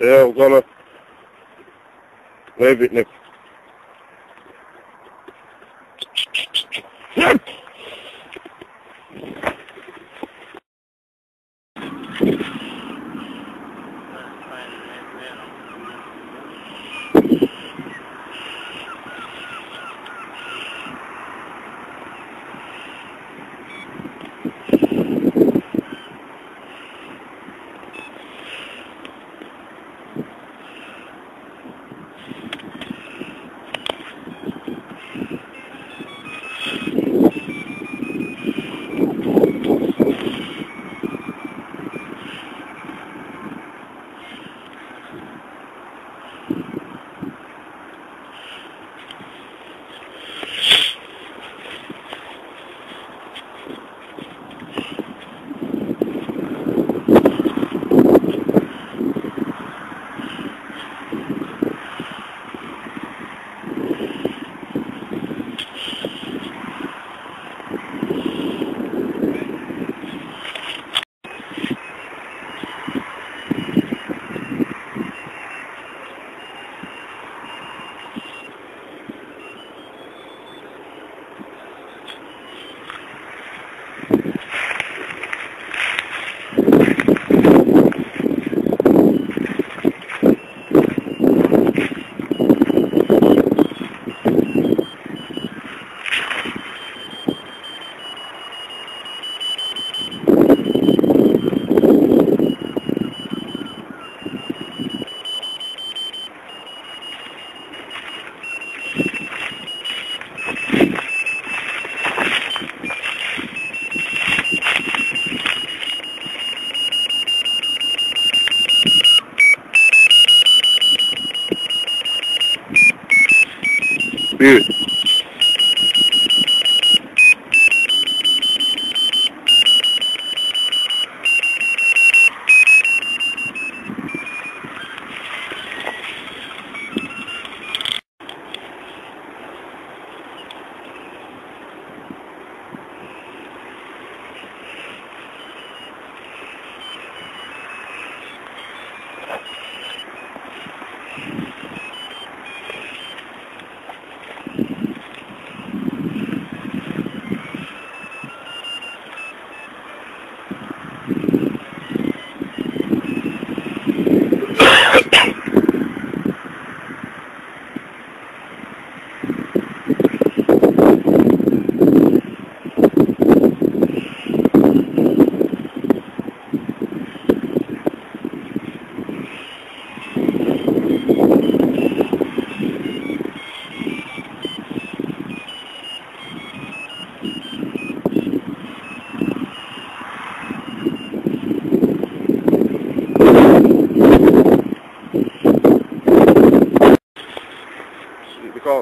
I've got to leave it now.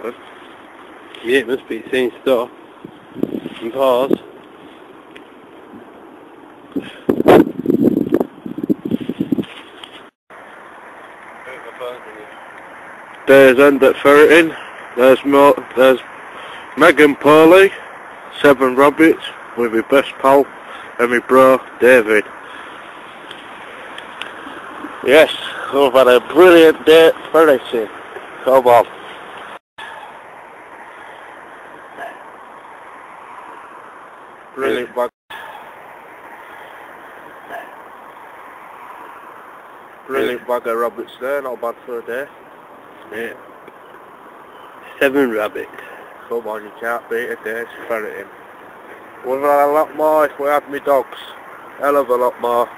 Yeah, it must be saying stop. And pause. There's End at Ferreting. There's Mo there's Megan Purley, Seven Rabbits, with my best pal and my bro David. Yes, we've had a brilliant day at Ferreting. Come on. Brilliant bag. Brilliant bag of rabbits there, not bad for a day. Yeah. Seven rabbits. Come on, you can't beat a day's ferreting. We've had a lot more if we had me dogs. Hell of a lot more.